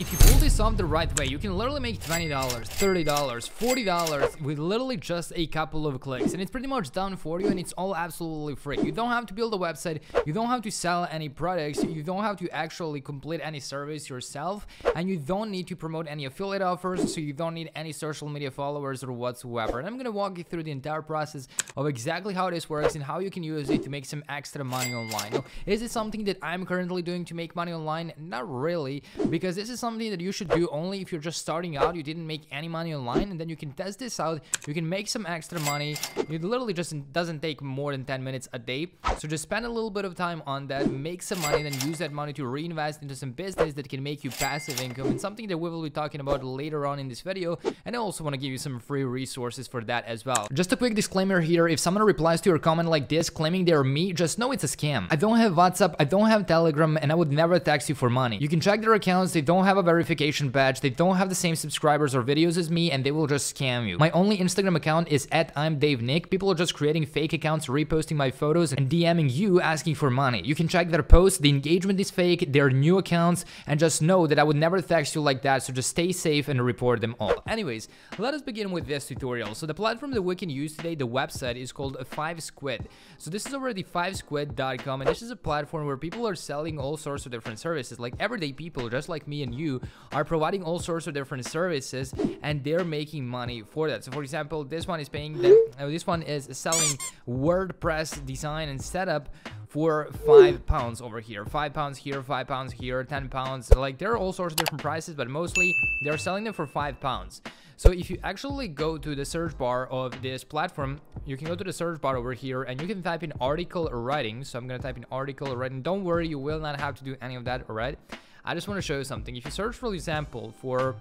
If you pull this off the right way, you can literally make $20, $30, $40 with literally just a couple of clicks. And it's pretty much done for you and it's all absolutely free. You don't have to build a website, you don't have to sell any products, you don't have to actually complete any service yourself, and you don't need to promote any affiliate offers, so you don't need any social media followers or whatsoever. And I'm gonna walk you through the entire process of exactly how this works and how you can use it to make some extra money online. Now, is it something that I'm currently doing to make money online? Not really, because this is something that you should do only if you're just starting out, you didn't make any money online, and then you can test this out, you can make some extra money. It literally just doesn't take more than 10 minutes a day. So just spend a little bit of time on that, make some money, then use that money to reinvest into some business that can make you passive income and something that we will be talking about later on in this video. And I also want to give you some free resources for that as well. Just a quick disclaimer here, if someone replies to your comment like this claiming they're me, just know it's a scam. I don't have WhatsApp, I don't have Telegram, and I would never text you for money. You can check their accounts, they don't have a verification badge, they don't have the same subscribers or videos as me, and they will just scam you. My only Instagram account is at I'm Dave Nick. People are just creating fake accounts, reposting my photos, and DMing you asking for money. You can check their posts, the engagement is fake, their new accounts, and just know that I would never text you like that, so just stay safe and report them all. Anyways, let us begin with this tutorial. So the platform that we can use today, the website, is called 5squid. So this is already 5squid.com, and this is a platform where people are selling all sorts of different services. Like everyday people, just like me and you, are providing all sorts of different services, and they're making money for that. So for example, this one is paying them, uh, this one is selling WordPress design and setup for five pounds over here. Five pounds here five pounds here ten pounds. Like there are all sorts of different prices but mostly they're selling them for five pounds. So if you actually go to the search bar of this platform you can go to the search bar over here and you can type in article writing. So i'm gonna type in article writing. Don't worry you will not have to do any of that all right i just want to show you something. If you search for example for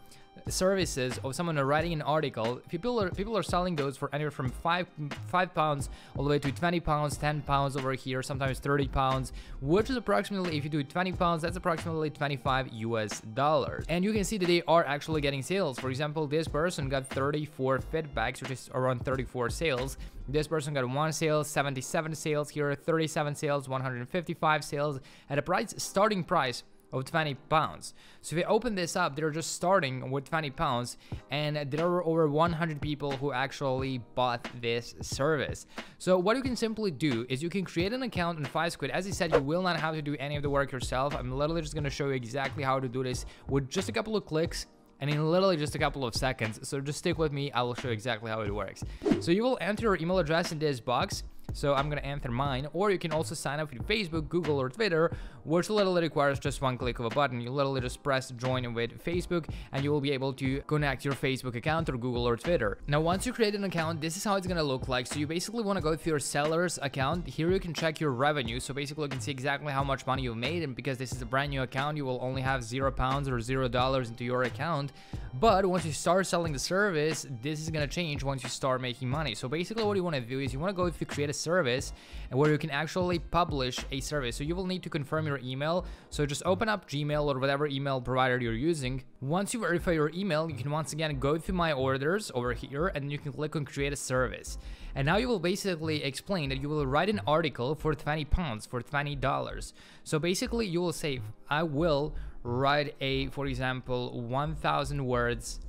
services of someone writing an article people are people are selling those for anywhere from five five pounds all the way to 20 pounds 10 pounds over here sometimes 30 pounds which is approximately if you do 20 pounds that's approximately 25 us dollars. And you can see that they are actually getting sales. For example this person got 34 feedbacks which is around 34 sales. This person got one sale 77 sales here 37 sales 155 sales at a price starting price of 20 pounds. So if you open this up, they're just starting with 20 pounds and there are over 100 people who actually bought this service. So what you can simply do is you can create an account on 5Squid. As I said, you will not have to do any of the work yourself. I'm literally just going to show you exactly how to do this with just a couple of clicks and in literally just a couple of seconds. So just stick with me, I will show you exactly how it works. So you will enter your email address in this box so I'm gonna enter mine, or you can also sign up with Facebook, Google, or Twitter, which literally requires just one click of a button. You literally just press join with Facebook, and you will be able to connect your Facebook account or Google or Twitter. Now, once you create an account, this is how it's gonna look like. So you basically wanna go to your seller's account. Here you can check your revenue. So basically you can see exactly how much money you've made, and because this is a brand new account, you will only have zero pounds or zero dollars into your account. But once you start selling the service, this is gonna change once you start making money. So basically what you wanna do is you wanna go you create a service and where you can actually publish a service. So you will need to confirm your email. So just open up Gmail or whatever email provider you're using. Once you verify your email, you can once again go to my orders over here and you can click on create a service. And now you will basically explain that you will write an article for 20 pounds, for $20. So basically you will say, I will write a, for example, 1000 words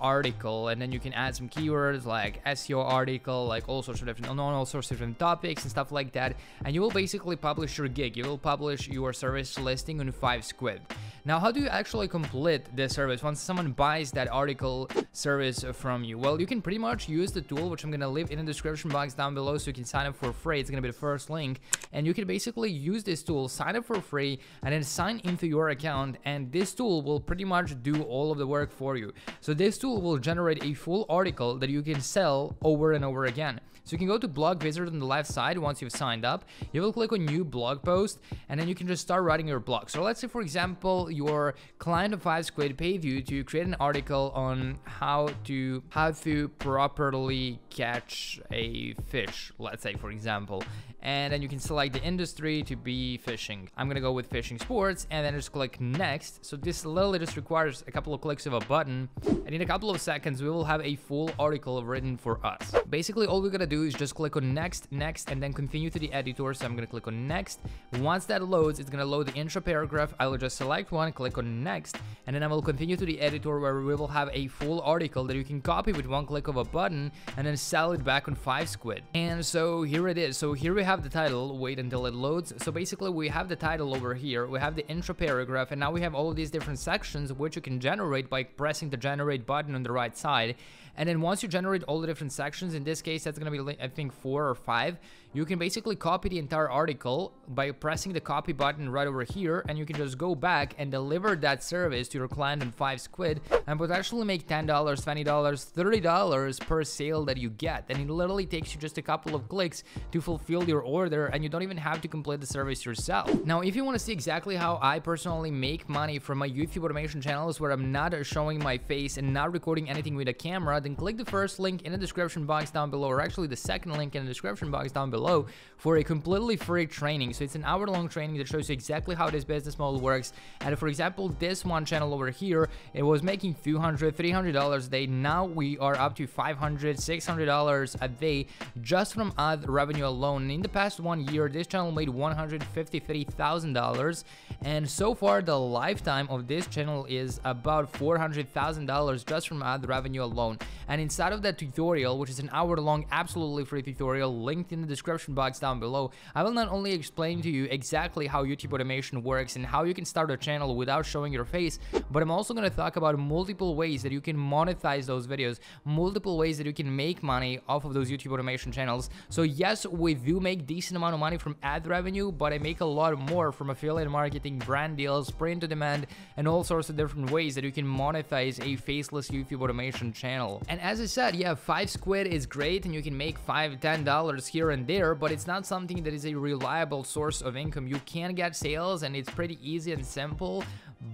article and then you can add some keywords like SEO article like all sorts of different on all sorts of different topics and stuff like that. And you will basically publish your gig. You will publish your service listing on 5squid now how do you actually complete this service once someone buys that article service from you? Well you can pretty much use the tool which I'm gonna leave in the description box down below so you can sign up for free. It's gonna be the first link. And you can basically use this tool sign up for free and then sign into your account and this tool will pretty much do all of the work for you. So this tool tool will generate a full article that you can sell over and over again. So you can go to blog wizard on the left side once you've signed up. You will click on new blog post and then you can just start writing your blog. So let's say for example your client of 5Squid paid you to create an article on how to how to properly catch a fish, let's say for example and then you can select the industry to be fishing. I'm gonna go with fishing sports and then just click next. So this literally just requires a couple of clicks of a button and in a couple of seconds we will have a full article written for us. Basically all we gotta do do is just click on next, next, and then continue to the editor. So I'm gonna click on next. Once that loads, it's gonna load the intro paragraph. I will just select one, click on next, and then I will continue to the editor where we will have a full article that you can copy with one click of a button and then sell it back on 5 Squid. And so here it is. So here we have the title. Wait until it loads. So basically we have the title over here. We have the intro paragraph, and now we have all of these different sections which you can generate by pressing the generate button on the right side. And then once you generate all the different sections, in this case, that's going to I think, four or five, you can basically copy the entire article by pressing the copy button right over here, and you can just go back and deliver that service to your client in 5 squid and potentially make $10, $20, $30 per sale that you get. And it literally takes you just a couple of clicks to fulfill your order, and you don't even have to complete the service yourself. Now, if you want to see exactly how I personally make money from my YouTube automation channels where I'm not showing my face and not recording anything with a camera, then click the first link in the description box down below, or actually the second link in the description box down below for a completely free training. So it's an hour long training that shows you exactly how this business model works. And for example, this one channel over here, it was making 200 $300 a day. Now we are up to 500 $600 a day just from ad revenue alone. In the past one year, this channel made $153,000. And so far, the lifetime of this channel is about $400,000 just from ad revenue alone. And inside of that tutorial, which is an hour long, absolutely free tutorial linked in the description box down below, I will not only explain to you exactly how YouTube automation works and how you can start a channel without showing your face, but I'm also going to talk about multiple ways that you can monetize those videos, multiple ways that you can make money off of those YouTube automation channels. So yes, we do make decent amount of money from ad revenue, but I make a lot more from affiliate marketing, brand deals, print to demand, and all sorts of different ways that you can monetize a faceless YouTube automation channel. And as I said, yeah, 5 squid is great and you can make 5 $10 here and there, but it's not something that is a reliable source of income. You can get sales and it's pretty easy and simple,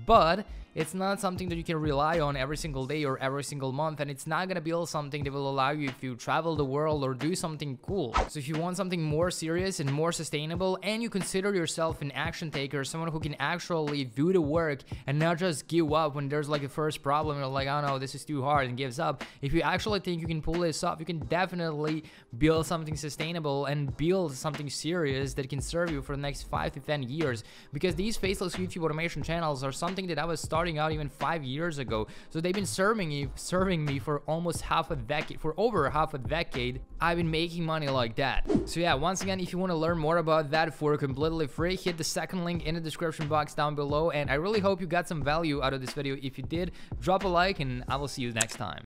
but it's not something that you can rely on every single day or every single month, and it's not gonna build something that will allow you if you travel the world or do something cool. So if you want something more serious and more sustainable, and you consider yourself an action taker, someone who can actually do the work and not just give up when there's like a first problem, you're like, oh no, this is too hard and gives up. If you actually think you can pull this off, you can definitely build something sustainable and build something serious that can serve you for the next five to 10 years. Because these faceless YouTube automation channels are something that I was starting starting out even five years ago. So they've been serving me, serving me for almost half a decade, for over half a decade. I've been making money like that. So yeah, once again, if you want to learn more about that for completely free, hit the second link in the description box down below. And I really hope you got some value out of this video. If you did, drop a like and I will see you next time.